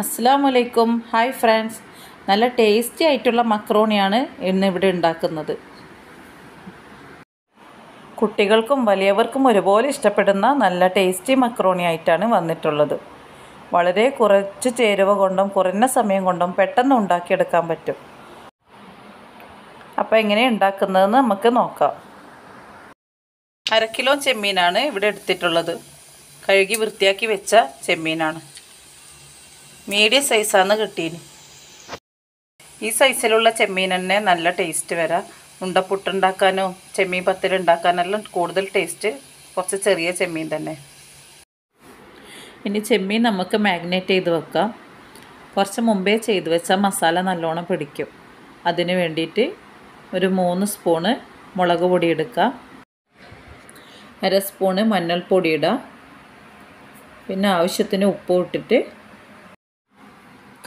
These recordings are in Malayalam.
അസ്സാം വലൈക്കും ഹായ് ഫ്രണ്ട്സ്. നല്ല ടേസ്റ്റി ആയിട്ടുള്ള മക്രോണിയാണ് ഇന്ന് ഇവിടെ ഉണ്ടാക്കുന്നത്. കുട്ടികൾക്കും വലിയവർക്കും ഒരുപോലെ ഇഷ്ടപ്പെടുന്ന നല്ല ടേസ്റ്റി മക്രോണി ആയിട്ടാണ് വന്നിട്ടുള്ളത്. വളരെ കുറച്ച് ചേരുവ കൊണ്ടും കുറഞ്ഞ സമയം കൊണ്ടും പെട്ടെന്ന് ഉണ്ടാക്കിയെടുക്കാൻ പറ്റും. അപ്പോൾ എങ്ങനെ ഉണ്ടാക്കുന്നതെന്ന് നമുക്ക് നോക്കാം. അര കിലോ ചെമ്മീനാണ് ഇവിടെ എടുത്തിട്ടുള്ളത്. കഴുകി വൃത്തിയാക്കി വെച്ച ചെമ്മീനാണ്. മീഡിയം സൈസാണ് കിട്ടീന്. ഈ സൈസിലുള്ള ചെമ്മീൻ തന്നെ നല്ല ടേസ്റ്റ് വരാം. ഉണ്ടപ്പുട്ടുണ്ടാക്കാനോ ചെമ്മീൻ പത്തിൽ ഉണ്ടാക്കാനെല്ലാം കൂടുതൽ ടേസ്റ്റ് കുറച്ച് ചെറിയ ചെമ്മീൻ തന്നെ. ഇനി ചെമ്മീൻ നമുക്ക് മാഗ്നേറ്റ് ചെയ്ത് വെക്കാം. കുറച്ച് മുമ്പേ ചെയ്ത് വെച്ചാൽ മസാല നല്ലോണം പിടിക്കും. അതിന് വേണ്ടിയിട്ട് ഒരു മൂന്ന് സ്പൂണ് മുളക് പൊടി എടുക്കാം അര സ്പൂണ് മഞ്ഞൾപ്പൊടി ഇടാം പിന്നെ ആവശ്യത്തിന് ഉപ്പ് ഇട്ടിട്ട്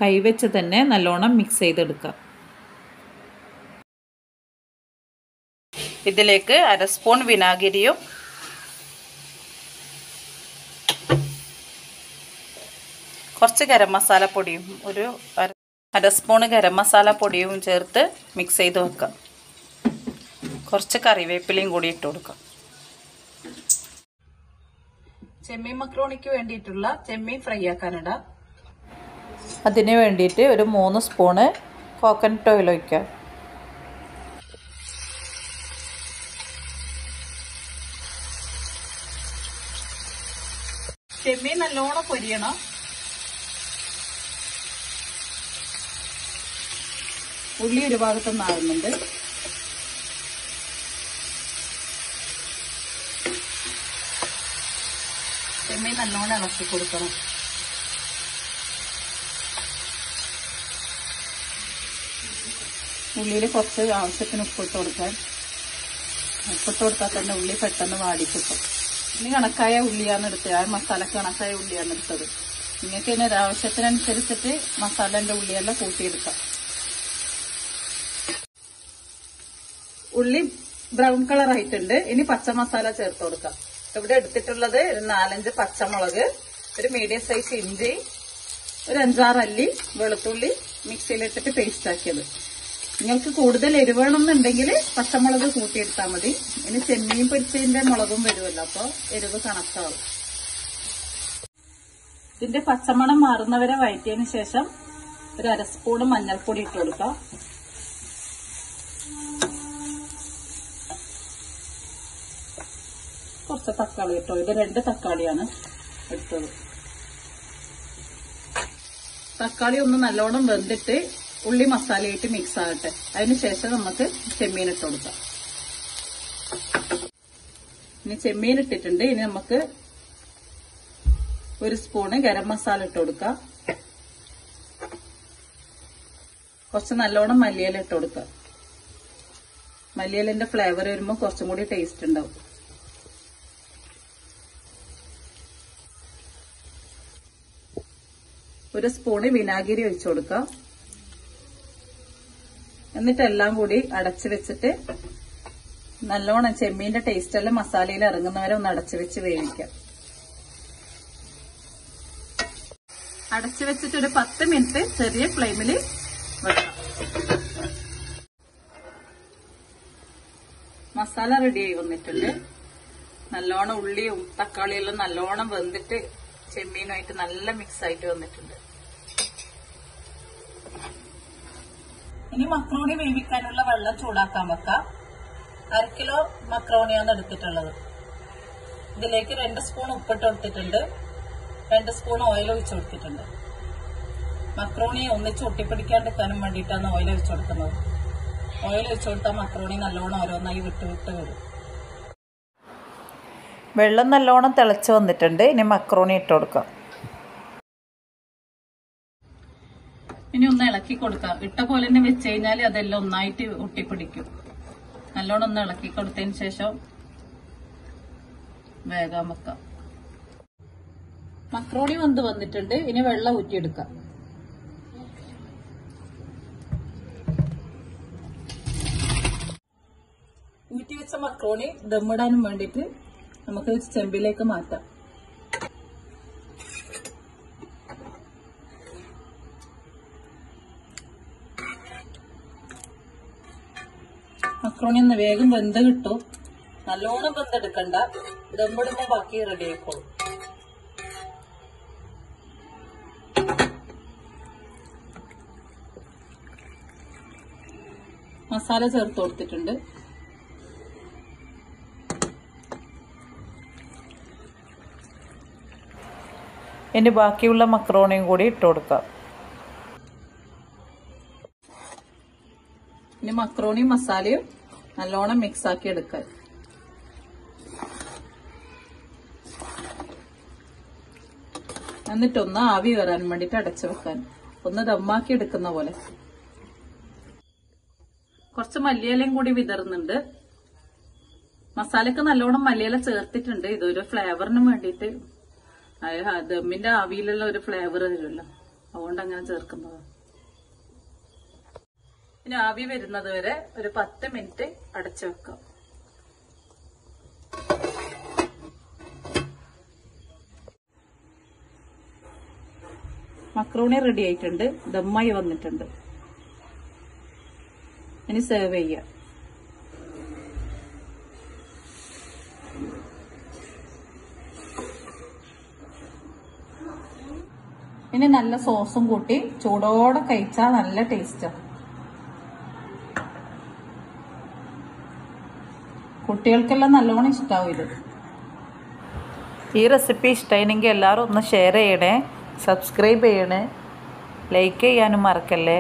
കൈവച്ച് തന്നെ നല്ലോണം മിക്സ് ചെയ്തെടുക്കാം. ഇതിലേക്ക് അര സ്പൂൺ വിനാഗിരിയും കുറച്ച് ഗരം മസാല പൊടിയും ഒരു അര സ്പൂൺ ഗരം മസാല പൊടിയും ചേർത്ത് മിക്സ് ചെയ്ത് വെക്കാം. കുറച്ച് കറിവേപ്പിലയും കൂടി ഇട്ട് കൊടുക്കാം. ചെമ്മീൻ മക്രോണിക്ക് വേണ്ടിയിട്ടുള്ള ചെമ്മീൻ ഫ്രൈ ആക്കാനിടാം. അതിന് വേണ്ടിയിട്ട് ഒരു മൂന്ന് സ്പൂണ് കോക്കനട്ട് ഓയിൽ ഒഴിക്കാം ചെമ്മീൻ നല്ലോണം പൊരിയണം. ഉള്ളി ഒരു ഭാഗത്ത് ആകുന്നുണ്ട് ചെമ്മീൻ നല്ലോണം ഇളക്കി കൊടുക്കണം. ഉള്ളിയിൽ കുറച്ച് ആവശ്യത്തിന് ഉപ്പിട്ട് കൊടുക്കാൻ ഉപ്പിട്ട് കൊടുത്താൽ തന്നെ ഉള്ളി പെട്ടെന്ന് വാടിക്കിട്ടും ഇനി കണക്കായ ഉള്ളിയാണ് എടുത്തത്. ആ മസാലക്ക് കണക്കായ ഉള്ളിയാണ് എടുത്തത്. നിങ്ങൾക്ക് ഇനി ആവശ്യത്തിനനുസരിച്ചിട്ട് മസാലേന്റെ ഉള്ളിയെല്ലാം കൂട്ടിയെടുക്കാം. ഉള്ളി ബ്രൗൺ കളർ ആയിട്ടുണ്ട്. ഇനി പച്ച മസാല ചേർത്ത് കൊടുക്കാം. ഇവിടെ എടുത്തിട്ടുള്ളത് ഒരു നാലഞ്ച് പച്ചമുളക് ഒരു മീഡിയം സൈസ് ഇഞ്ചി ഒരു അഞ്ചാറ് അല്ലി വെളുത്തുള്ളി മിക്സിയിലിട്ടിട്ട് പേസ്റ്റ് ആക്കിയത്. നിങ്ങൾക്ക് കൂടുതൽ എരിവേണമെന്നുണ്ടെങ്കിൽ പച്ചമുളക് കൂട്ടിയെടുത്താൽ മതി. ഇനി ചെമ്മീൻ പൊരിച്ചതിന്റെ മുളകും വരുമല്ലോ. അപ്പോൾ എരിവ് കണക്കാവും. ഇതിന്റെ പച്ചമണം മാറുന്നവരെ വഴറ്റിയതിന് ശേഷം ഒരു അര സ്പൂൺ മഞ്ഞൾപ്പൊടി ഇട്ട് കൊടുക്കാം. കുറച്ച് തക്കാളി ഇട്ടോ? ഇത് രണ്ട് തക്കാളിയാണ് എടുത്തത് തക്കാളി ഒന്ന് നല്ലോണം വെന്തിട്ട് ഉള്ളി മസാലയായിട്ട് മിക്സ് ആകട്ടെ. അതിനുശേഷം നമുക്ക് ചെമ്മീൻ ഇട്ട് കൊടുക്കാം. ഇനി ചെമ്മീൻ ഇട്ടിട്ടുണ്ട്. ഇനി നമുക്ക് ഒരു സ്പൂണ് ഗരം മസാല ഇട്ട് കൊടുക്കാം. കുറച്ച് നല്ലോണം മല്ലിയില ഇട്ട് കൊടുക്കാം. മല്ലിയിലിന്റെ ഫ്ലേവർ വരുമ്പോൾ കുറച്ചും കൂടി ടേസ്റ്റ് ഉണ്ടാവും. ഒരു സ്പൂണ് വിനാഗിരി ഒഴിച്ചു കൊടുക്കാം. എന്നിട്ട് എല്ലാം കൂടി അടച്ചു വെച്ചിട്ട് നല്ലോണം ചെമ്മീന്റെ ടേസ്റ്റ് എല്ലാം മസാലയിൽ ഇറങ്ങുന്നവരെ ഒന്ന് അടച്ചു വെച്ച് വേവിക്കാം. അടച്ചു വെച്ചിട്ട് ഒരു പത്ത് മിനിറ്റ് ചെറിയ ഫ്ലെയിമിൽ വെക്കാം. മസാല റെഡിയായി വന്നിട്ടുണ്ട്. നല്ലോണം ഉള്ളിയും തക്കാളിയെല്ലാം നല്ലോണം വെന്തിട്ട് ചെമ്മീനുമായിട്ട് നല്ല മിക്സ് ആയിട്ട് വന്നിട്ടുണ്ട്. ഇനി മക്രോണി വേവിക്കാനുള്ള വെള്ളം ചൂടാക്കാൻ വെക്കാം. അര കിലോ മക്രോണിയാണ് എടുത്തിട്ടുള്ളത്. ഇതിലേക്ക് രണ്ട് സ്പൂൺ ഉപ്പിട്ട് കൊടുത്തിട്ടുണ്ട്. രണ്ട് സ്പൂൺ ഓയിൽ ഒഴിച്ചു കൊടുത്തിട്ടുണ്ട്. മക്രോണി ഒന്നിച്ച് ഒട്ടിപ്പിടിക്കാണ്ടിരിക്കാനും വേണ്ടിയിട്ടാണ് ഓയിൽ ഒഴിച്ചു കൊടുക്കുന്നത്. ഓയിൽ ഒഴിച്ചു കൊടുത്താൽ മക്രോണി നല്ലോണം ഓരോന്നായി വിട്ട് വിട്ട് വരും. വെള്ളം നല്ലോണം തിളച്ച് വന്നിട്ടുണ്ട്. ഇനി മക്രോണി ഇട്ട് കൊടുക്കാം. ഇനി ഒന്ന് ഇളക്കി കൊടുക്കാം. ഇട്ട പോലെ തന്നെ വെച്ച് കഴിഞ്ഞാൽ അതെല്ലാം ഒന്നായിട്ട് ഒട്ടിപ്പിടിക്കും. നല്ലോണം ഒന്ന് ഇളക്കി കൊടുത്തതിന് ശേഷം വേഗം വെക്കാം. മക്രോണി വന്ന് വന്നിട്ടുണ്ട്. ഇനി വെള്ളം ഊറ്റിയെടുക്കാം. ഊറ്റി വെച്ച മക്രോണി ദമ്മിടാനും വേണ്ടിയിട്ട് നമുക്ക് ചെമ്പിലേക്ക് മാറ്റാം. മക്രോണി ഒന്ന് വേഗം വെന്ത് കിട്ടും. നല്ലോണം വെന്തെടുക്കണ്ട. ദമ്മിടുമ്പോ ബാക്കി റെഡി ആയിക്കോളും. മസാല ചേർത്ത് കൊടുത്തിട്ടുണ്ട്. ഇനി ബാക്കിയുള്ള മക്രോണിയും കൂടി ഇട്ട് കൊടുക്കാം. ഇനി മക്രോണിയും മസാലയും നല്ലോണം മിക്സ് ആക്കി എടുക്കുക. എന്നിട്ടൊന്ന് ആവി വരാൻ വേണ്ടിട്ട് അടച്ചു വെക്കാൻ. ഒന്ന് ദമ്മാക്കി എടുക്കുന്ന പോലെ. കുറച്ച് മല്ലിയിലയും കൂടി വിതറുന്നുണ്ട്. മസാലയ്ക്ക് നല്ലോണം മല്ലിയില ചേർത്തിട്ടുണ്ട്. ഇതൊരു ഫ്ലേവറിന് വേണ്ടിയിട്ട്. ദമ്മിന്റെ ആവിയിലുള്ള ഒരു ഫ്ലേവർ വരുമല്ലോ. അതുകൊണ്ട് അങ്ങനെ ചേർക്കുന്നതാണ്. ഇനി ആവി വരുന്നത് വരെ ഒരു പത്ത് മിനിറ്റ് അടച്ചു വെക്കാം. മക്രോണി റെഡി ആയിട്ടുണ്ട്. ദമ്മായി വന്നിട്ടുണ്ട്. ഇനി സെർവ് ചെയ്യാം. ഇനി നല്ല സോസും കൂട്ടി ചൂടോടെ കഴിച്ചാൽ നല്ല ടേസ്റ്റാണ് കുട്ടികൾക്കെല്ലാം നല്ലോണം ഇഷ്ടാവും ഇത്. ഈ റെസിപ്പി ഇഷ്ടമായിരുന്നെങ്കിൽ എല്ലാവരും ഒന്ന് ഷെയർ ചെയ്യണേ സബ്സ്ക്രൈബ് ചെയ്യണേ ലൈക്ക് ചെയ്യാനും മറക്കല്ലേ?